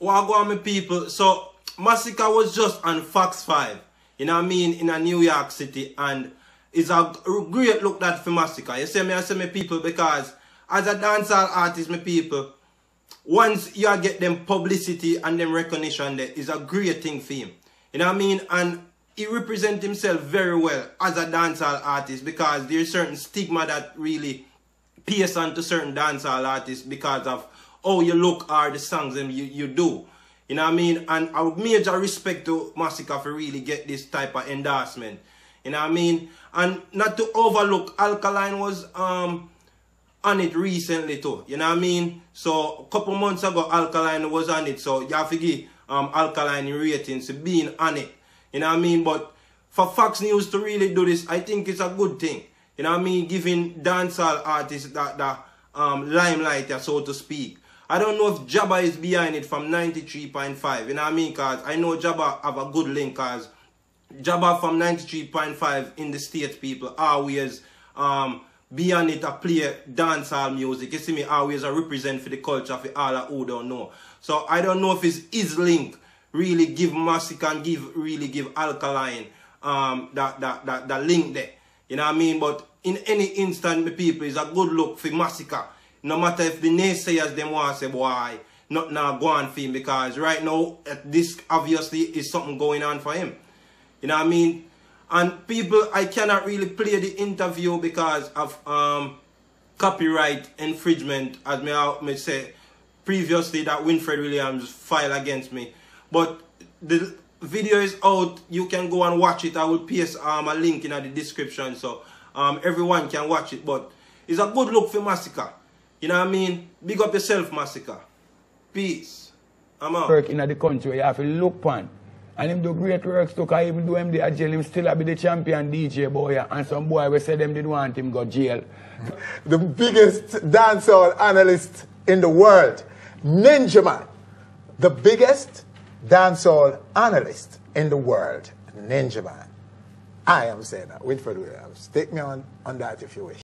what go on my people? So Masicka was just on Fox 5, you know what I mean, in a New York City and it's a great look that for Masicka. You see me, I say my people because as a dancehall artist, my people, once you get them publicity and them recognition there is a great thing for him. You know what I mean? And he represents himself very well as a dancehall artist because there's certain stigma that really pierce onto certain dancehall artists because of how you look or the songs them you, you do. You know what I mean? And I would major respect to Masicka for really get this type of endorsement. You know what I mean? And not to overlook, Alkaline was um on it recently too. You know what I mean? So a couple months ago Alkaline was on it. So you have to give um Alkaline ratings being on it. You know what I mean? But for Fox News to really do this, I think it's a good thing. You know what I mean? Giving dancehall artists that, that um, limelight, so to speak. I don't know if Jabba is behind it from 93.5. You know what I mean? Because I know Jabba have a good link because Jabba from 93.5 in the States, people always um, be on it to play dancehall music. You see me always a represent for the culture for all who don't know. So I don't know if it's his link really give Masicka and give really give Alkaline um that that that, that link there. You know what I mean? But in any instant my people is a good look for Masicka. No matter if the naysayers them want to say why not now go on for him because right now this obviously is something going on for him. You know what I mean? And people, I cannot really play the interview because of um, copyright infringement, as me, may say previously that Winford Williams filed against me. But the video is out. You can go and watch it. I will paste um, a link in the description so um, everyone can watch it. But it's a good look for Masicka. You know what I mean? Big up yourself, Masicka. Peace. I'm out. Work in the country, you have to look pan. And him do great works too, cause even though him the jail, him still be the champion DJ boy. And some boy we say them didn't want him go jail. the biggest dancehall analyst in the world, Ninja Man. The biggest dancehall analyst in the world, Ninja Man. I am saying that. Winford Williams. Take me on on that if you wish.